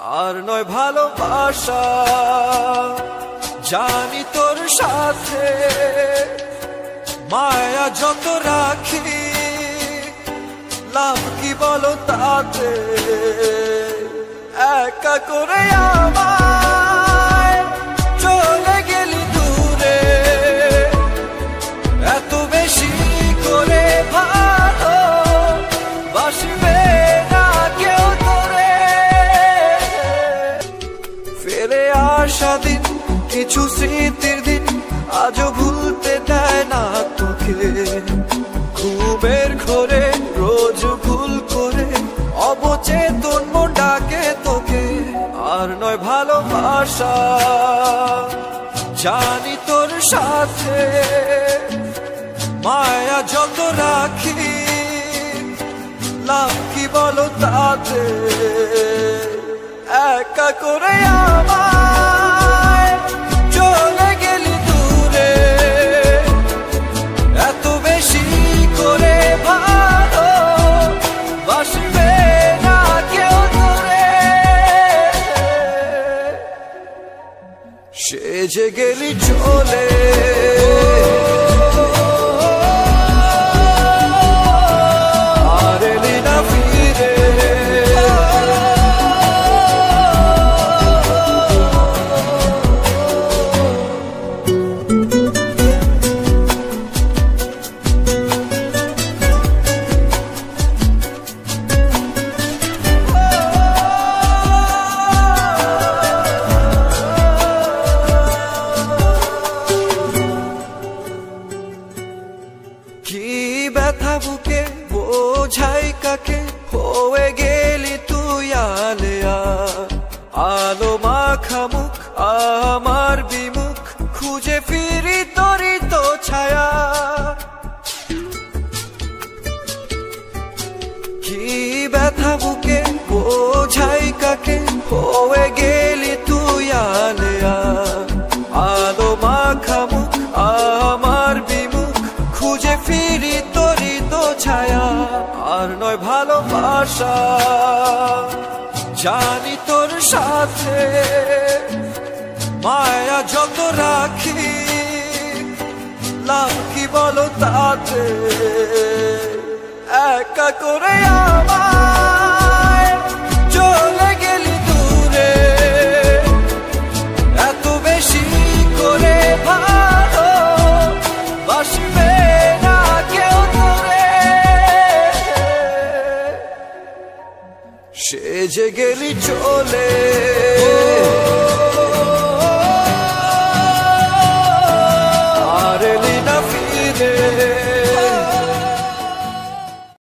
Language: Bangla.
নয় ভালোবাসা জানি তোর সাথে মায়া যত রাখি, লাভ কি বলো তাতে? একা করে আমায় দিন, কিছু স্মৃতির দিন আজও ভুলতে দেয় না তোকে। ঘুমের ঘরে রোজ ভুল করে অবচেতন মন ডাকে তোকে। আর নয় ভালোবাসা, জানি তোর সাথে মায়া যত রাখি লাভ কি বলো তাতে? একা করে সে যে গেলি কি ব্যথা বুকে, বোঝাই কাকে? হয়ে গেলি তুই আলেয়া। আলো মাখা মুখ, আমার বিমুখ, খুঁজে ফিরি তরি তো ছায়া। কি ব্যথা বুকে, বোঝাই কাকে? হয়ে গেলি আর নয় ভালোবাসা। জানি তোর সাথে মায়া যত রাখি, লাভ কি বলো তাতে? একা করে আমায় সে যে গেলি চলে।